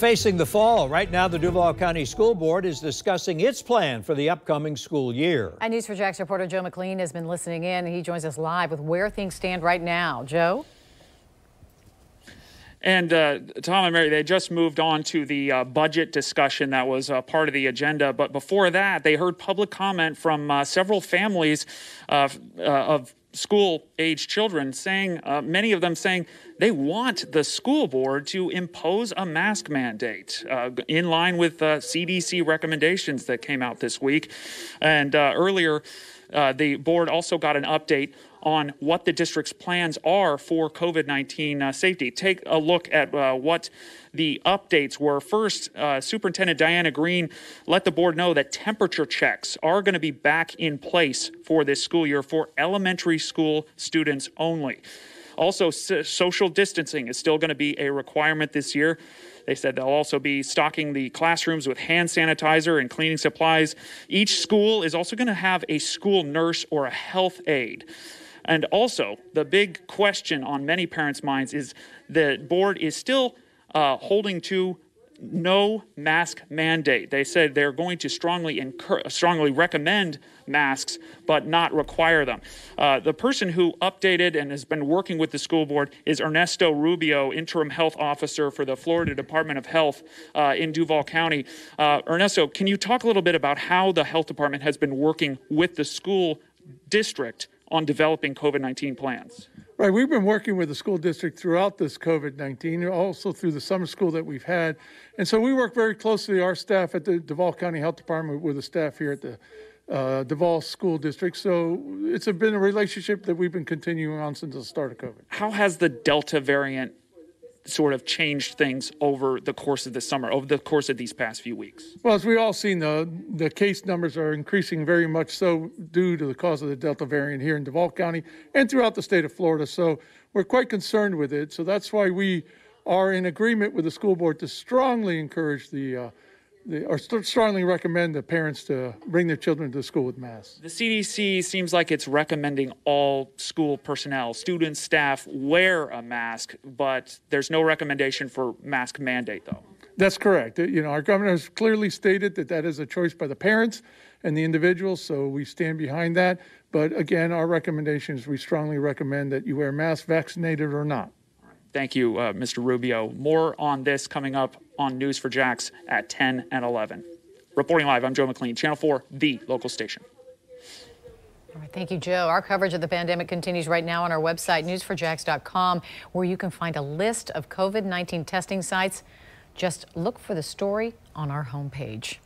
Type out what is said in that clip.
facing the fall, right now the Duval County School Board is discussing its plan for the upcoming school year. And News 4 Jax reporter Joe McLean has been listening in. He joins us live with where things stand right now. Joe? And uh, Tom and Mary, they just moved on to the uh, budget discussion that was uh, part of the agenda. But before that, they heard public comment from uh, several families uh, uh, of school age children saying, many of them saying they want the school board to impose a mask mandate uh, in line with uh, CDC recommendations that came out this week. And uh, earlier, the board also got an update on what the district's plans are for COVID 19 uh, safety. Take a look at uh, what the updates were. First, uh, Superintendent Diana Greene let the board know that temperature checks are going to be back in place for this school year for elementary school students only. Also, s- social distancing is still going to be a requirement this year. They said they'll also be stocking the classrooms with hand sanitizer and cleaning supplies. Each school is also going to have a school nurse or a health aide. And also, the big question on many parents' minds is the board is still uh, holding to no mask mandate. They said they're going to strongly incur- strongly recommend masks, but not require them. Uh, the person who updated and has been working with the school board is Ernesto Rubio, interim health officer for the Florida Department of Health uh, in Duval County. Uh, Ernesto, can you talk a little bit about how the health department has been working with the school district on developing COVID 19 plans? Right, we've been working with the school district throughout this COVID 19, also through the summer school that we've had. And so we work very closely, our staff at the Duval County Health Department with the staff here at the uh, Duval School District. So it's been a relationship that we've been continuing on since the start of COVID. How has the Delta variant sort of changed things over the course of the summer, over the course of these past few weeks? Well, as we all seen, the the case numbers are increasing very much so due to the cause of the Delta variant here in Duval County and throughout the state of Florida. So we're quite concerned with it. So that's why we are in agreement with the school board to strongly encourage the. Uh, the, or st- strongly recommend the parents to bring their children to school with masks. The CDC seems like it's recommending all school personnel, students, staff wear a mask, but there's no recommendation for mask mandate, though. That's correct. Uh, You know, our governor has clearly stated that that is a choice by the parents and the individuals, so we stand behind that. But again, our recommendation is we strongly recommend that you wear masks, vaccinated or not. Thank you, uh, Mr. Rubio. More on this coming up on News 4 Jax at 10 and 11. Reporting live, I'm Joe McLean, Channel 4, the local station. All right, thank you, Joe. Our coverage of the pandemic continues right now on our website, news4jax.com, where you can find a list of COVID 19 testing sites. Just look for the story on our homepage.